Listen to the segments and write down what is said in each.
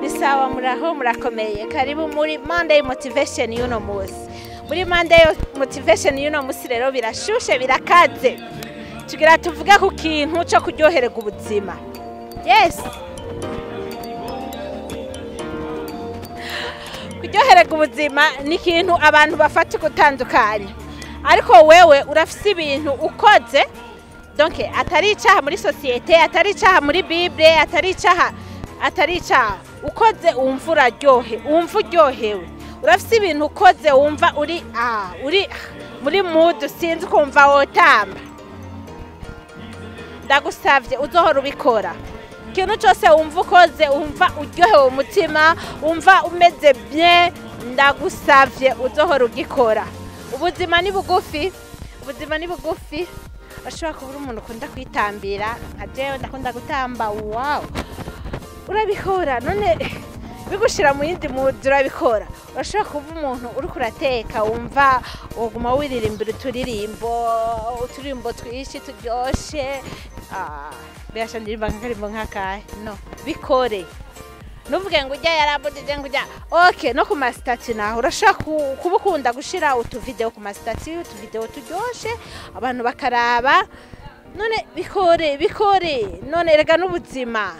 ni sawa muraho murakomeye. Karibu muri monday motivation y'uno munsi. Muri monday motivation y'uno munsi rero birashushe birakaze. Tugira tuvuge ku kintu cyo kuryohereza ubuzima. Yes. Kuryohereza ubuzima ni ikintu abantu bafata gutandukanye ariko wewe urafise ibintu ukoze donc atari icyaha muri sosiyete atari icyaha muri bible atari icyaha atari icyaha ukoze wumva uraryohe wumva uryohewe. Urafise ibintu ukoze wumva uri uri muri mudu sinzi ukumva wotamba. Ndagusavye uzohora ubikora. Ikintu cyose wumva ukoze wumva uryohewe umutima wumva umeze bien ndagusavye uzohora ugikora. Ubuzima ni bugufi ubuzima ni bugufi. Ashobora kuba umuntu ukunda kwitambira nka jewe ndakunda gutamba wawu urabikora none bigushira mu yindi mudu urabikora. Urashobora kuba umuntu uri kurateka wumva woguma wiririmbira uturirimbo uturirimbo twinshi turyoshe. Birasha ndirimba nk'akarimbo nk'akahe no bikore. Nuvuge ngo ujya yarambujije ngo ujya. Oke no ku masitati naho. Urashobora kuba ukunda gushyira utuvidewo ku masitati utuvidewo turyoshye abantu bakaraba. None bikore bikore. None rega n'ubuzima.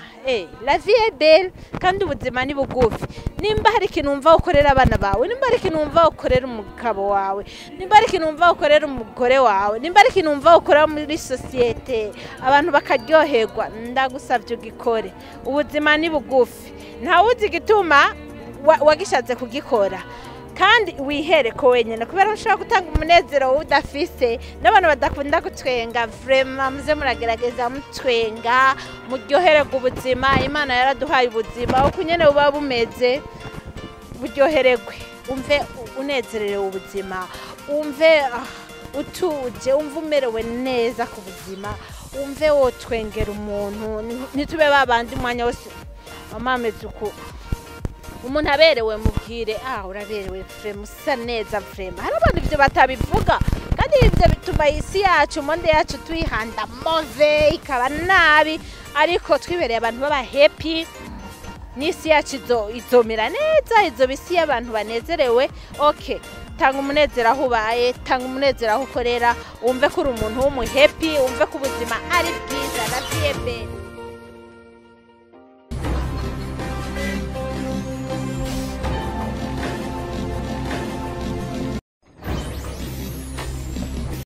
La vie belle kandi ubuzima ni bugufi. Nimba hari ikintu wumva ukorera abana bawe nimba hari ikintu wumva ukorera umugabo wawe nimba hari ikintu wumva ukorera umugore wawe nimba hari ikintu wumva ukorera muri sosiyete abantu bakaryoherwa. Ndagusabye ugikore. Ubuzima ni bugufi. Ntawuzi igituma wagishatse kugikora. Kandi wihereko wenyine kubera ko ushobora gutanga umunezero udafise n'abantu badakunda gutwenga. Vrema muze muragerageza mutwenga muryohererwa ubuzima. Imana yaraduhaye ubuzima uko nyine buba bumeze buryohererwe umve unezererewe ubuzima umve utuje umve umerewe neza ku buzima umve wotwengera umuntu. Ntitube babandi umwanya wose. Mama ameze uku. Umuntu aberewe mubwire ah uraberewe vrema usa neza vrema hari abantu ibyo batabivuga kandi ibyo bituma isi yacu monde yacu tuyihanda move ikaba nabi. Ariko twibereye abantu baba happy n'isi yacu izomera neza izoba isi y'abantu banezerewe. Ok tanga umunezero aho ubaye tanga umunezero aho ukorera wumve ko uri umuntu w'umuhepi wumve ko ubuzima ari bwiza na biyebeni